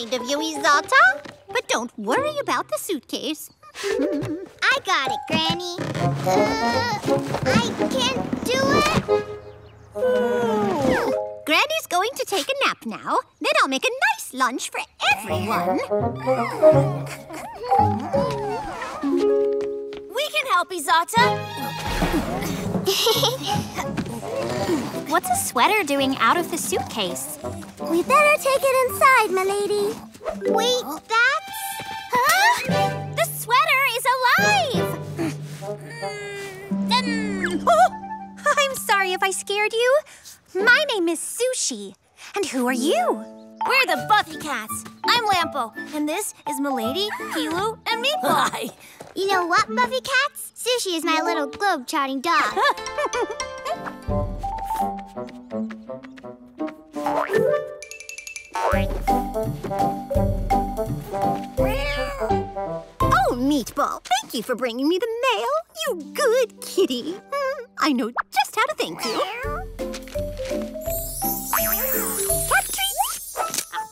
kind of you, Izata. But don't worry about the suitcase. I got it, Granny. Uh, I can't do it. Granny's going to take a nap now. Then I'll make a nice lunch for everyone. We can help, Izata. What's a sweater doing out of the suitcase? We better take it inside, milady. Wait, that's... Huh? The sweater is alive! Mm, oh, I'm sorry if I scared you. My name is Sushi. And who are you? We're the Buffy Cats. I'm Lampo, and this is Milady, Pilou, and Meatball. You know what, Buffy Cats? Sushi is my little globe-trotting dog. you for bringing me the mail. You good kitty. Mm, I know just how to thank you. Cat treats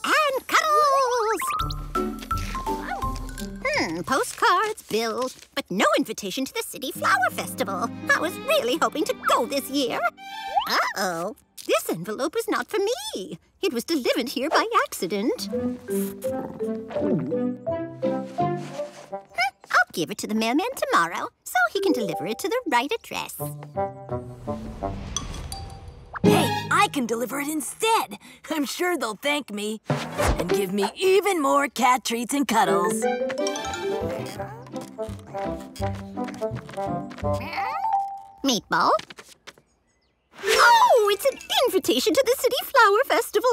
and cuddles. Hmm, postcards, bills, but no invitation to the City Flower Festival. I was really hoping to go this year. Uh-oh. This envelope is not for me. It was delivered here by accident. Hmm, I'll give it to the mailman tomorrow so he can deliver it to the right address. Hey, I can deliver it instead. I'm sure they'll thank me and give me even more cat treats and cuddles. Meatball? Oh, it's an invitation to the City Flower Festival.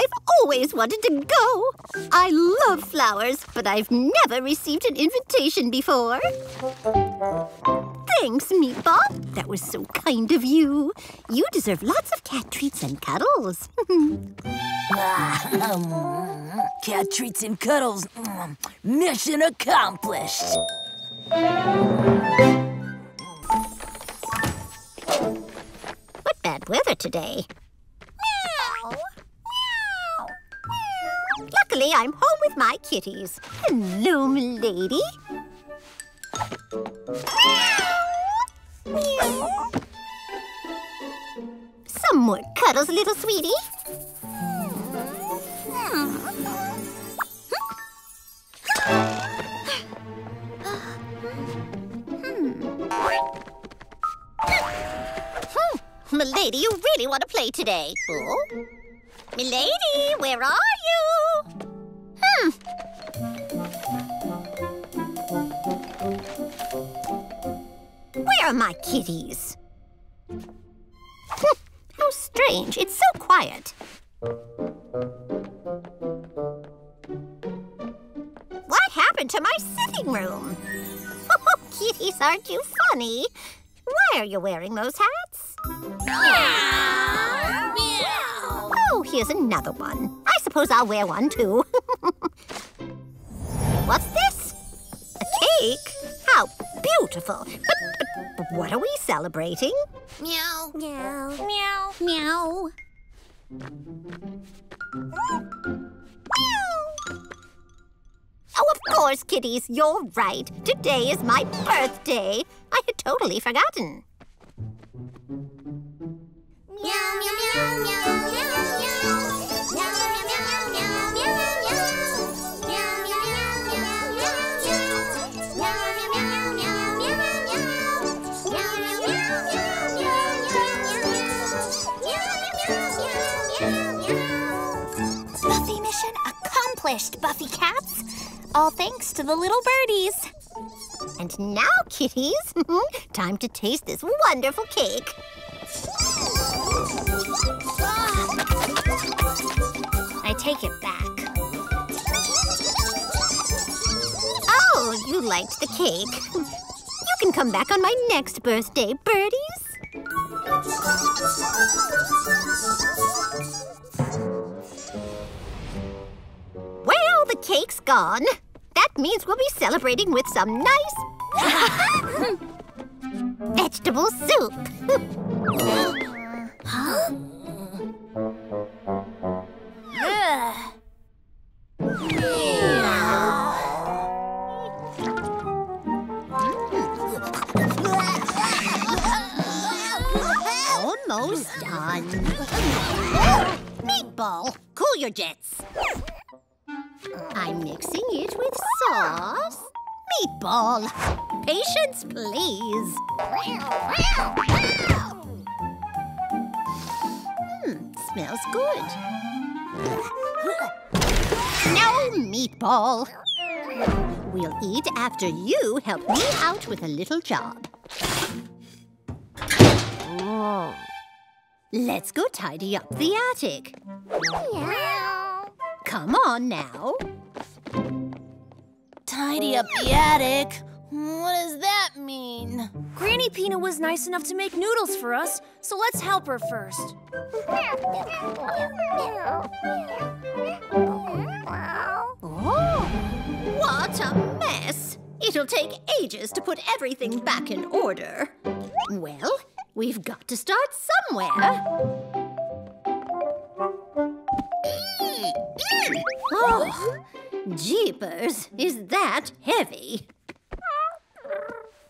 I've always wanted to go. I love flowers, but I've never received an invitation before. Thanks, Meatball. That was so kind of you. You deserve lots of cat treats and cuddles. cat treats and cuddles. Mission accomplished. what bad weather today. Luckily, I'm home with my kitties. Hello, milady. Some more cuddles, little sweetie. Hmm. Milady, you really want to play today? Oh? Milady, where are? Where are my kitties? Hmm, how strange. It's so quiet. What happened to my sitting room? Oh, kitties, aren't you funny? Why are you wearing those hats? Meow. Meow. Oh, here's another one. I suppose I'll wear one too. Celebrating? Meow. Meow. Meow. Meow. Oh, of course, kitties, you're right. Today is my birthday. I had totally forgotten. Meow, meow, meow, meow, meow, meow. Accomplished, Buffy Cats. All thanks to the little birdies. And now, kitties, time to taste this wonderful cake. I take it back. Oh, you liked the cake. You can come back on my next birthday, birdies. cake's gone. That means we'll be celebrating with some nice... vegetable soup. huh? Almost done. Meatball, cool your jets. I'm mixing it with sauce. Meatball, patience, please. Hmm, smells good. No, Meatball. We'll eat after you help me out with a little job. Let's go tidy up the attic. Come on now. Tidy up the attic. What does that mean? Granny Pina was nice enough to make noodles for us, so let's help her first. Oh, what a mess! It'll take ages to put everything back in order. Well, we've got to start somewhere. Oh, jeepers, is that heavy?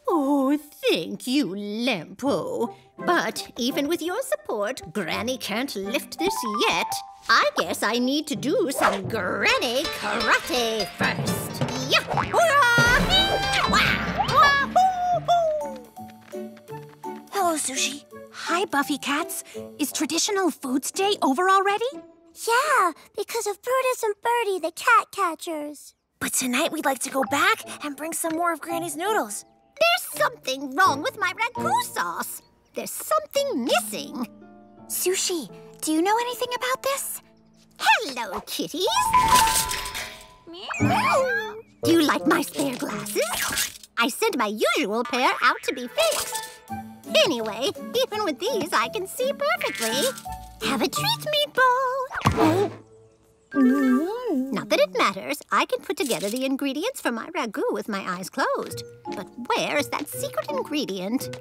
Oh, thank you, Lampo. But even with your support, Granny can't lift this yet. I guess I need to do some Granny karate first. Yeah! Hurrah! Wah! Wahoo! Hello, Sushi. Hi, Buffy Cats. Is Traditional Foods Day over already? Yeah, because of Brutus and Birdie, the cat catchers. But tonight we'd like to go back and bring some more of Granny's noodles. There's something wrong with my ragu sauce. There's something missing. Sushi, do you know anything about this? Hello, kitties. Do you like my spare glasses? I sent my usual pair out to be fixed. Anyway, even with these, I can see perfectly. Have a treat, meatball. Not that it matters. I can put together the ingredients for my ragu with my eyes closed. But where is that secret ingredient?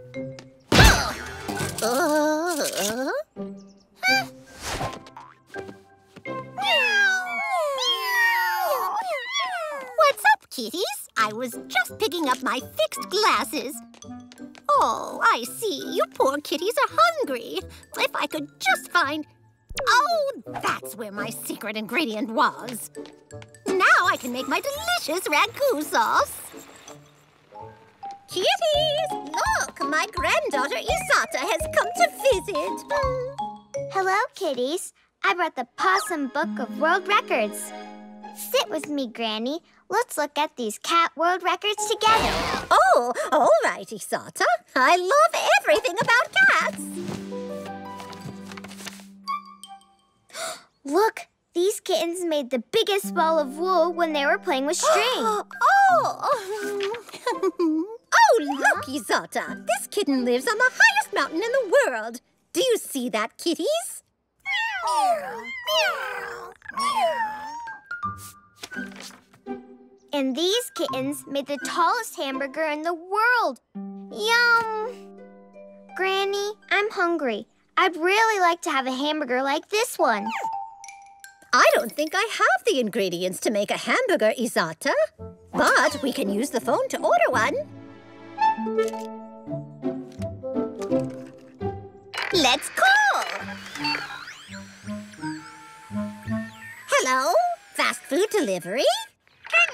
What's up, kitties? I was just picking up my fixed glasses. Oh, I see. You poor kitties are hungry. If I could just find. Oh, that's where my secret ingredient was. Now I can make my delicious ragu sauce. Kitties, look, my granddaughter Isata has come to visit. Hello, kitties. I brought the Possum Book of World Records. Sit with me, Granny. Let's look at these cat world records together. Oh, all right, Isata. I love everything about cats. Look, these kittens made the biggest ball of wool when they were playing with string. oh, oh, look, Isata. This kitten lives on the highest mountain in the world. Do you see that, kitties? And these kittens made the tallest hamburger in the world. Yum! Granny, I'm hungry. I'd really like to have a hamburger like this one. I don't think I have the ingredients to make a hamburger, Izata. But we can use the phone to order one. Let's call. Hello? Fast food delivery?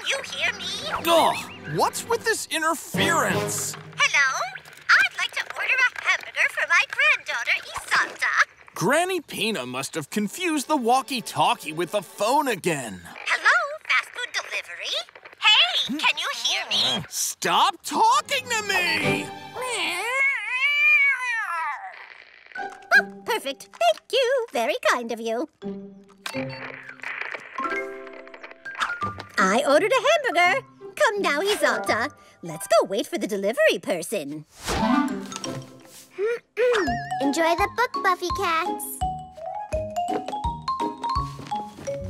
You hear me? Ugh, what's with this interference? Hello? I'd like to order a hamburger for my granddaughter, Isata. Granny Pina must have confused the walkie-talkie with the phone again. Hello? Fast food delivery? Hey, can you hear me? Stop talking to me! Oh, perfect. Thank you. Very kind of you. I ordered a hamburger. Come now, Isata. Let's go wait for the delivery person. Enjoy the book, Buffy Cats.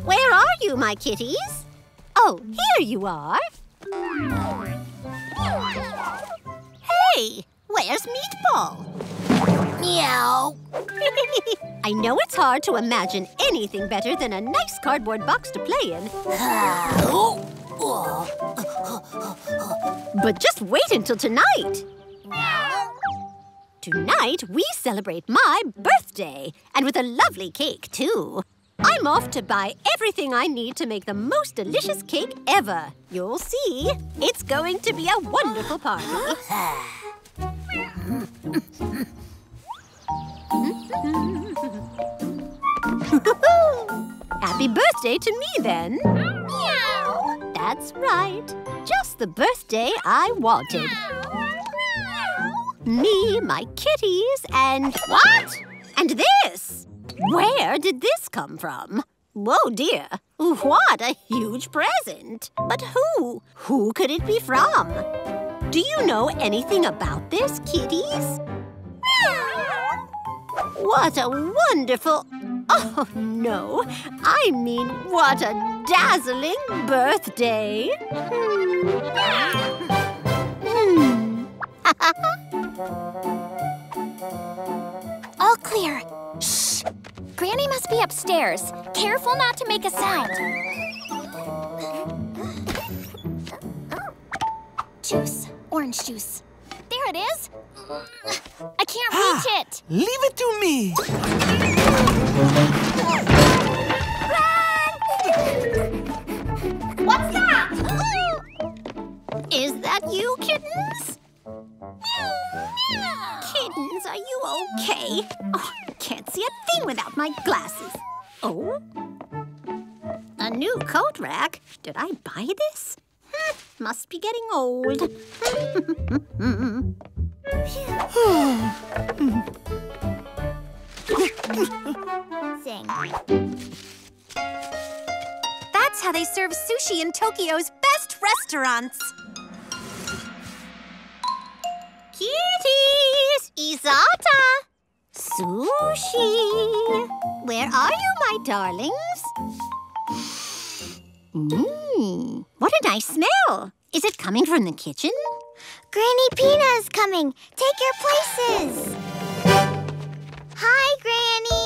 Where are you, my kitties? Oh, here you are. Hey, where's Meatball? Meow. I know it's hard to imagine anything better than a nice cardboard box to play in. But just wait until tonight. Tonight, we celebrate my birthday, and with a lovely cake, too. I'm off to buy everything I need to make the most delicious cake ever. You'll see. It's going to be a wonderful party. Happy birthday to me, then. That's right. Just the birthday I wanted. Me, my kitties, and what? And this? Where did this come from? Whoa, dear. What a huge present. But who? Who could it be from? Do you know anything about this, kitties? What a wonderful. Oh, no. I mean, what a dazzling birthday. Hmm. All clear. Shh. Granny must be upstairs. Careful not to make a sound. Juice. Orange juice. There it is. I can't ah, reach it. Leave it to me. Run! What's that? Is that you, kittens? Kittens, are you okay? Oh, I can't see a thing without my glasses. Oh? A new coat rack? Did I buy this? Must be getting old. That's how they serve sushi in Tokyo's best restaurants. Kitties! Izata! Sushi! Where are you, my darlings? Mmm, what a nice smell! Is it coming from the kitchen? Granny Pina is coming. Take your places. Hi, Granny.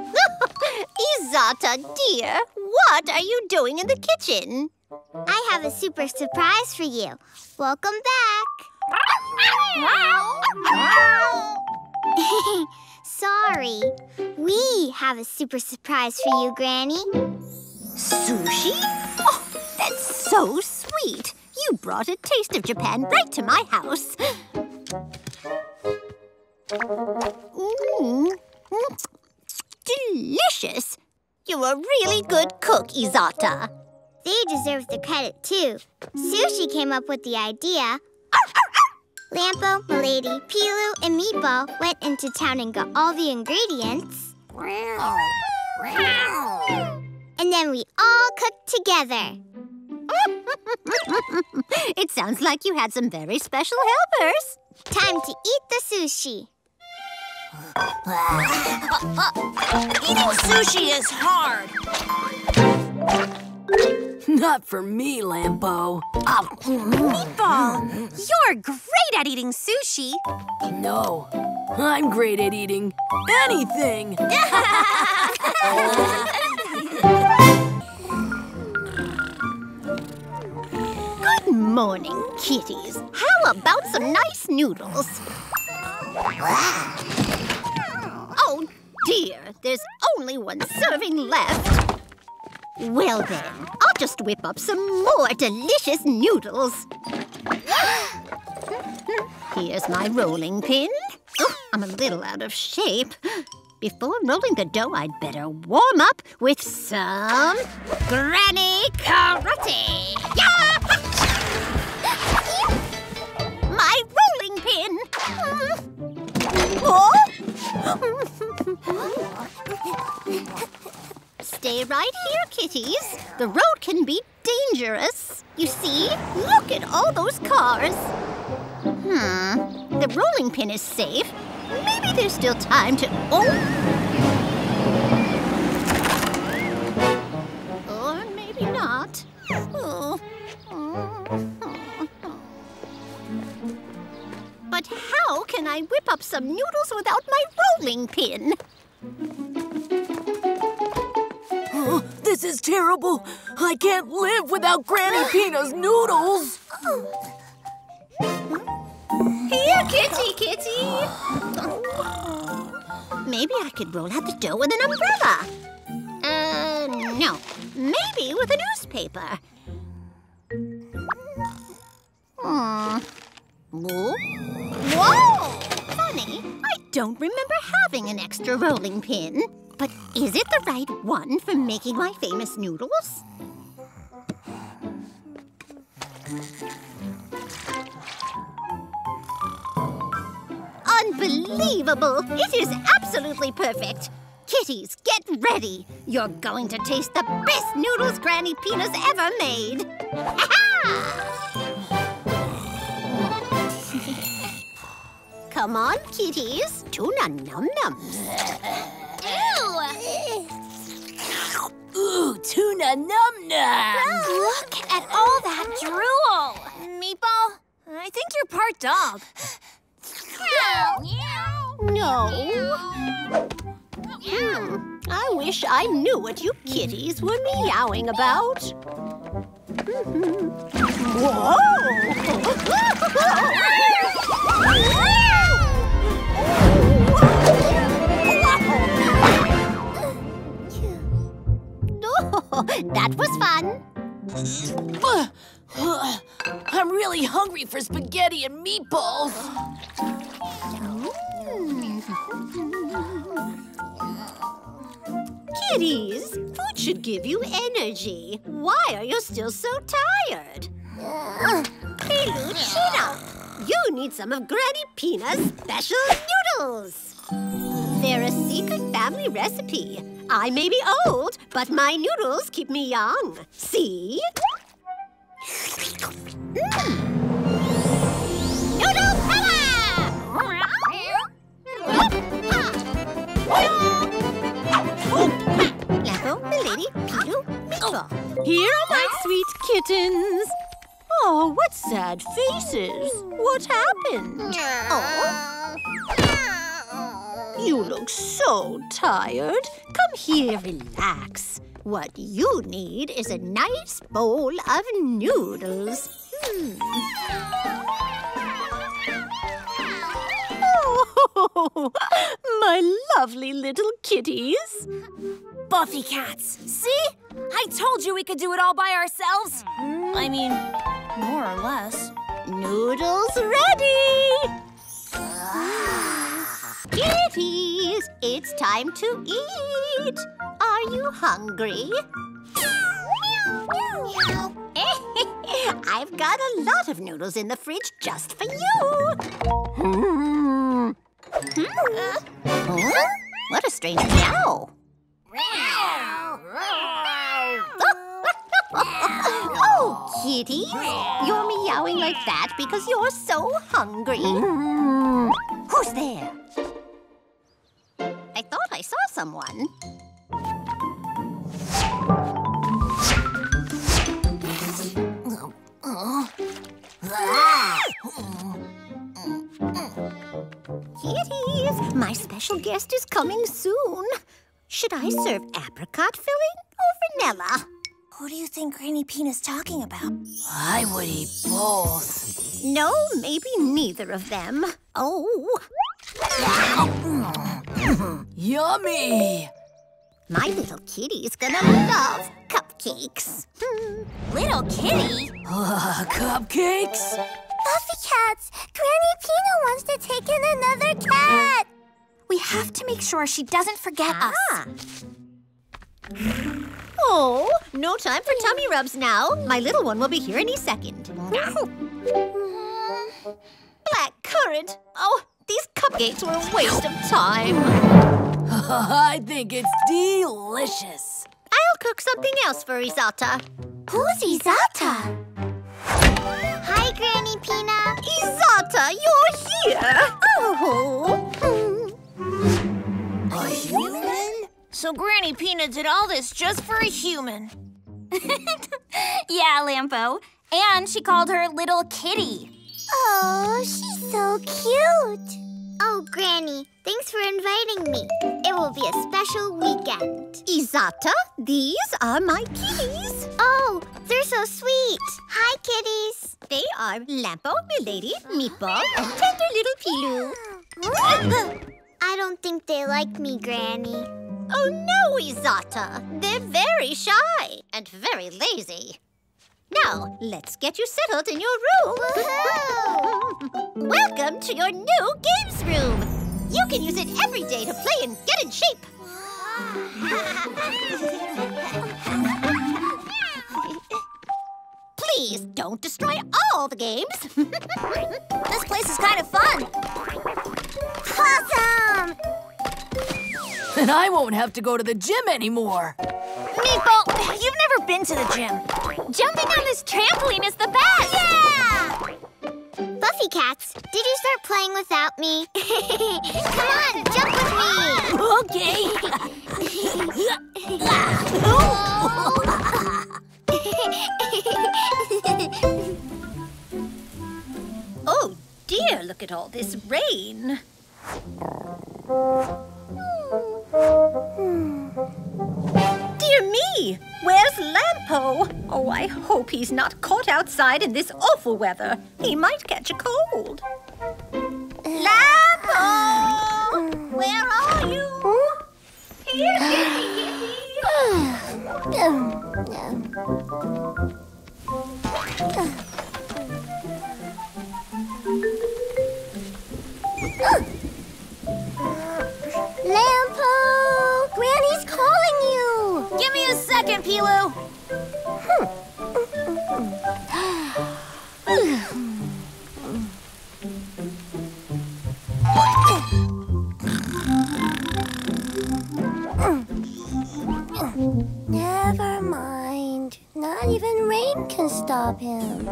Izata, dear, what are you doing in the kitchen? I have a super surprise for you. Welcome back. Sorry. We have a super surprise for you, Granny. Sushi? Oh, that's so sweet. You brought a taste of Japan right to my house. Mmm. Delicious. You're a really good cook, Izata. They deserve the credit, too. Sushi came up with the idea. Lampo, Milady, Pilou, and Meatball went into town and got all the ingredients. And then we all cooked together. it sounds like you had some very special helpers. Time to eat the sushi. Eating sushi is hard. Not for me, Lampo. Oh, Meatball, you're great at eating sushi. No, I'm great at eating anything. morning, kitties. How about some nice noodles? Oh, dear. There's only one serving left. Well, then, I'll just whip up some more delicious noodles. Here's my rolling pin. Oh, I'm a little out of shape. Before rolling the dough, I'd better warm up with some Granny Karate. Yeah! Stay right here, kitties. The road can be dangerous. You see? Look at all those cars. Hmm. The rolling pin is safe. Maybe there's still time to. Oh! Can I whip up some noodles without my rolling pin? Oh, this is terrible. I can't live without Granny Pina's noodles. Here, kitty, kitty. Maybe I could roll out the dough with an umbrella. Uh, no. Maybe with a newspaper. Hmm. Whoa. Whoa! Funny, I don't remember having an extra rolling pin. But is it the right one for making my famous noodles? Unbelievable! It is absolutely perfect. Kitties, get ready. You're going to taste the best noodles Granny Pina's ever made. Come on, kitties. Tuna num nums. Ooh, tuna num num. Look at all that drool! Meatball, I think you're part dog. No. Hmm. I wish I knew what you kitties were meowing about. Whoa! that was fun. I'm really hungry for spaghetti and meatballs. Oh. Kitties, food should give you energy. Why are you still so tired? Hey, Luke, chin. You need some of Granny Pina's special noodles. They're a secret family recipe. I may be old, but my noodles keep me young. See? Mm. Noodle power! Here are my sweet kittens. Oh, what sad faces. What happened? Oh. You look so tired. Come here, relax. What you need is a nice bowl of noodles. Hmm. Oh, my lovely little kitties. Buffy cats, see? I told you we could do it all by ourselves. I mean, more or less. Noodles ready! Kitties, it's time to eat. Are you hungry? I've got a lot of noodles in the fridge just for you. Hmm. Hmm. Huh? What a strange meow. oh, kitties, you're meowing like that because you're so hungry. Who's there? Someone. Kitties, my special guest is coming soon. Should I serve apricot filling or vanilla? Who do you think Granny Pina's talking about? I would eat both. No, maybe neither of them. Oh, Yummy! my little kitty's gonna love cupcakes. Little kitty? Uh, cupcakes? Buffy cats! Granny Pina wants to take in another cat! We have to make sure she doesn't forget us. Ah. Oh, no time for tummy rubs now. My little one will be here any second. Black currant. Oh, these cupcakes were a waste of time. I think it's delicious. I'll cook something else for Izata. Who's Izata? Hi, Granny Pina. Izata, you're here. Oh. A human? So Granny Pina did all this just for a human. Yeah, Lampo. And she called her Little Kitty. Oh, she's so cute. Oh, Granny, thanks for inviting me. It will be a special weekend. Izata, these are my kitties. Oh, they're so sweet. Hi, kitties. They are Lampo, Milady, Meatball, and tender little Pilou. I don't think they like me, Granny. Oh no, Izata! They're very shy and very lazy. Now, let's get you settled in your room. Welcome to your new games room. You can use it every day to play and get in shape. Please don't destroy all the games. This place is kind of fun. Awesome! And I won't have to go to the gym anymore. Meatball, you've never been to the gym. Jumping on this trampoline is the best. Yeah! Buffy Cats, did you start playing without me? Come on, jump with me! Okay. Oh dear, look at all this rain. Hmm. Hmm. Dear me, where's Lampo? Oh, I hope he's not caught outside in this awful weather. He might catch a cold. Lampo! Where are you? Here, kitty, kitty. You! A second, Pilou. Never mind. Not even rain can stop him.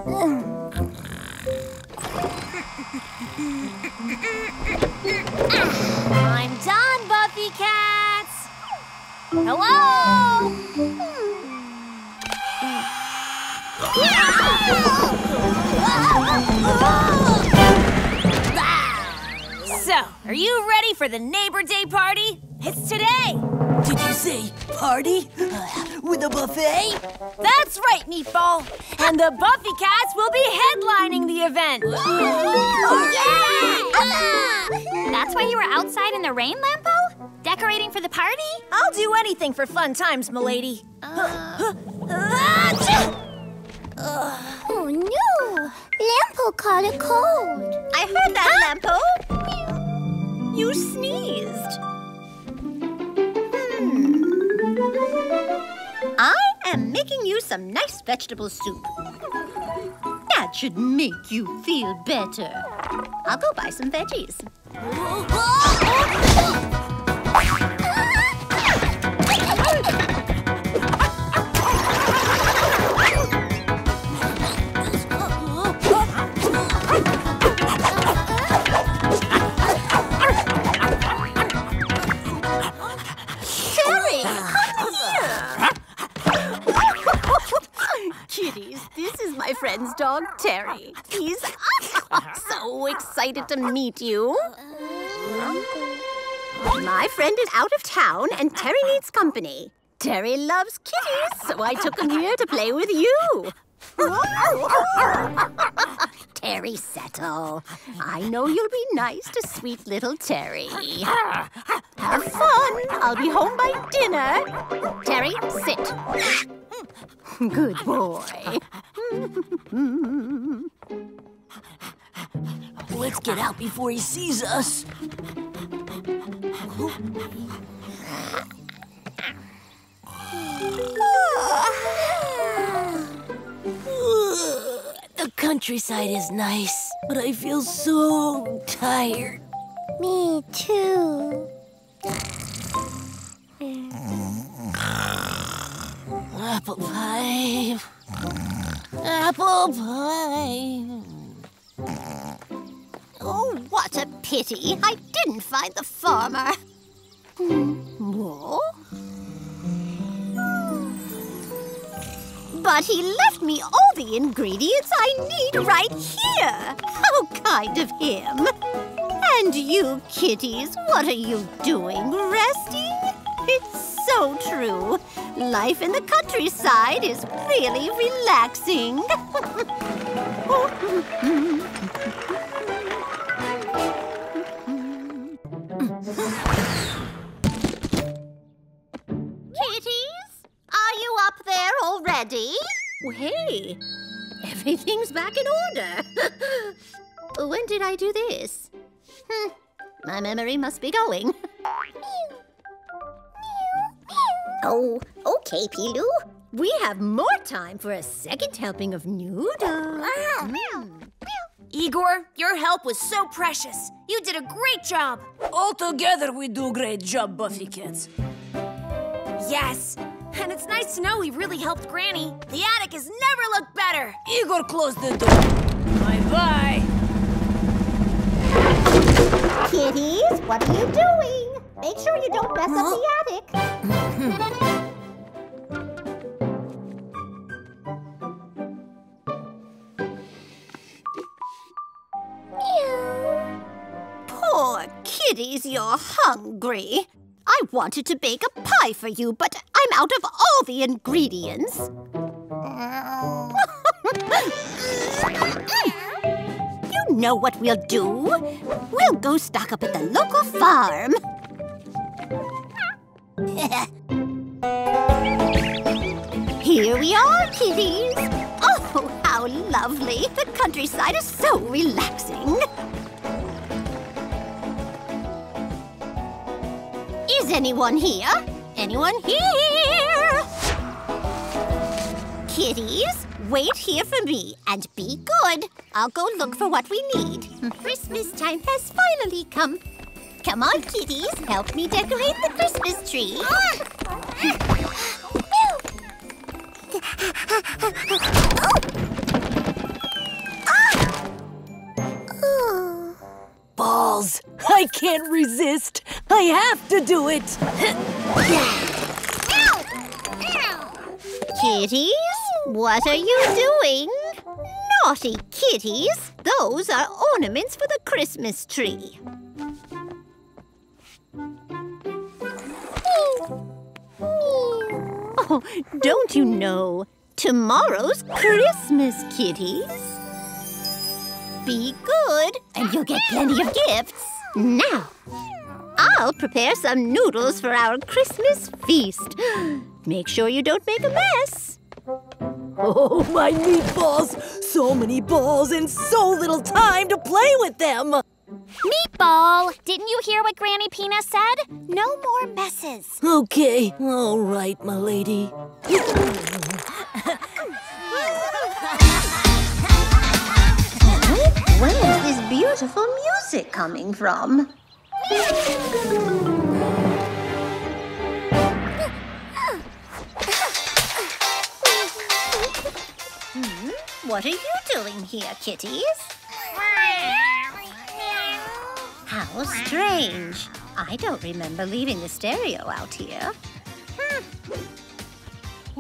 Are you ready for the Neighbor Day party? It's today. Did you say party? Uh, with a buffet? That's right, Meatball. And the Buffy Cats will be headlining the event. yeah! Uh-huh. That's why you were outside in the rain, Lampo? Decorating for the party? I'll do anything for fun times, milady. Uh. Uh. Oh no! Lampo caught a cold. I heard that, Lampo. You sneezed. Hmm. I am making you some nice vegetable soup. That should make you feel better. I'll go buy some veggies. friend's dog, Terry. He's uh-huh. so excited to meet you. My friend is out of town and Terry uh-huh. needs company. Terry loves kitties, so I took him here to play with you. Terry, settle. I know you'll be nice to sweet little Terry. Have fun. I'll be home by dinner. Terry, sit. Good boy. Let's get out before he sees us. The countryside is nice, but I feel so tired. Me too. Apple pie. Apple pie. Oh, what a pity. I didn't find the farmer. Whoa. But he left me all the ingredients I need right here. How kind of him. And you kitties, what are you doing? Resting? It's so true. Life in the countryside is really relaxing. Kitties, are you up there already? Hey, everything's back in order. when did I do this? Hmm, my memory must be going. oh, okay, Pilou. We have more time for a second helping of noodles. Mm. Igor, your help was so precious. You did a great job. All together we do great job, Buffy Cats. Yes. And it's nice to know we really helped Granny. The attic has never looked better. Igor, close the door. Bye-bye. Kitties, what are you doing? Make sure you don't mess up the attic. Poor kitties, you're hungry. I wanted to bake a pie for you, but I'm out of all the ingredients. you know what we'll do? We'll go stock up at the local farm. Here we are, kitties. Oh, how lovely. The countryside is so relaxing. Is anyone here? Anyone here? Kitties, wait here for me and be good. I'll go look for what we need. Christmas time has finally come. Come on, kitties, help me decorate the Christmas tree. Balls! I can't resist. I have to do it. Kitties, what are you doing? Naughty kitties, those are ornaments for the Christmas tree. Don't you know? Tomorrow's Christmas, kitties. Be good, and you'll get plenty of gifts. Now, I'll prepare some noodles for our Christmas feast. Make sure you don't make a mess. Oh, my meatballs! So many balls and so little time to play with them! Meatball! Didn't you hear what Granny Pina said? No more messes. Okay, all right, my lady. Where's this beautiful music coming from? Hmm, What are you doing here, kitties? Strange. I don't remember leaving the stereo out here. Hmm.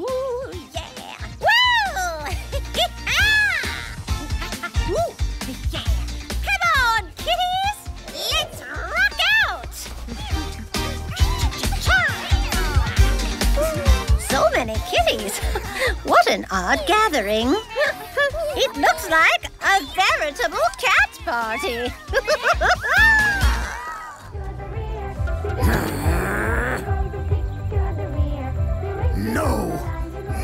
Ooh, yeah. Woo! Woo! Yeah! Come on, kitties! Let's rock out! so many kitties! What an odd gathering! It looks like a veritable cat party!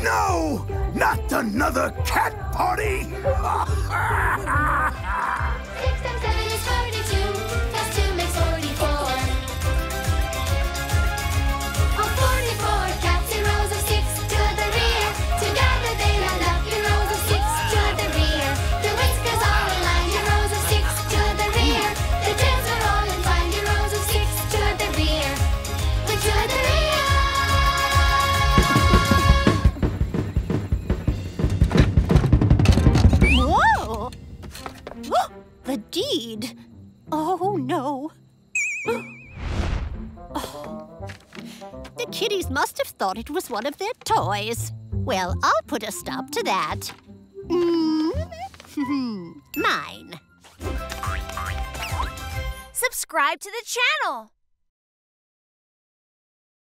No! Not another cat party! no! Oh. The kitties must have thought it was one of their toys. Well, I'll put a stop to that. Mm. Mine. Subscribe to the channel.